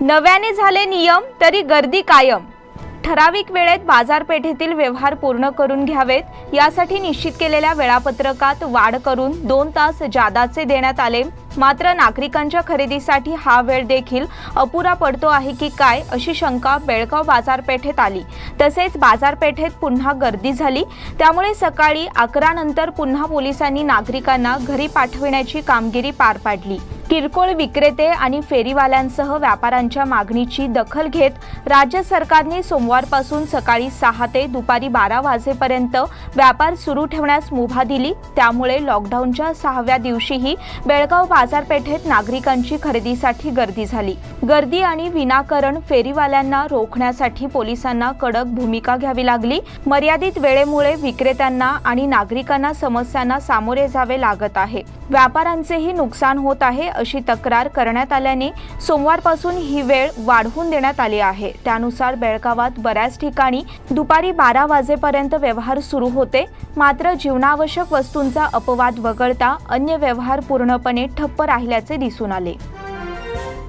नव्याने झाले नियम तरी गर्दी कायम. ठराविक वेळेत बाजारपेठेतील व्यवहार पूर्ण करून घ्यावेत यासाठी निश्चित केलेल्या वेळापत्रकात वाढ करून दोन तास जादाचे देण्यात आले. मात्र नागरिकांच्या खरेदीसाठी हा वेळ देखील अपुरा पडतो आहे की काय अशी शंका बेळगाव बाजारपेठेत आली. तसेच बाजारपेठेत पुन्हा गर्दी झाली. त्यामुळे सकाळी अकरा नंतर पुन्हा पोलिसांनी नागरिकांना घरी पाठविण्याची कामगिरी पार पाडली. किरकोळ विक्रेते आणि फेरीवाल्यांसह व्यापाऱ्यांच्या मागणीची दखल घेत राज्य सरकारने सोमवारपासून सकाळी सहा ते दुपारी बारा वाजेपर्यंत व्यापार सुरू ठेवण्यास मुभा दिली. त्यामुळे लॉकडाऊनच्या सहाव्या दिवशीही बेळगाव बाजारपेठेत नागरिकांची खरेदीसाठी गर्दी झाली. गर्दी आणि विनाकारण फेरीवाल्यांना रोखण्यासाठी पोलिसांना कडक भूमिका घ्यावी लागली. मर्यादित वेळेमुळे विक्रेत्यांना आणि नागरिकांना समस्यांना सामोरे जावे लागत आहे. व्यापाऱ्यांचेही नुकसान होत आहे अशी तक्रार करण्यात आल्याने सोमवारपासून ही वेळ वाढवून देण्यात आली आहे. त्यानुसार बेळगावात बऱ्याच ठिकाणी दुपारी बारा वाजेपर्यंत व्यवहार सुरू होते. मात्र जीवनावश्यक वस्तूंचा अपवाद वगळता अन्य व्यवहार पूर्णपणे ठप्प राहिल्याचे दिसून आले.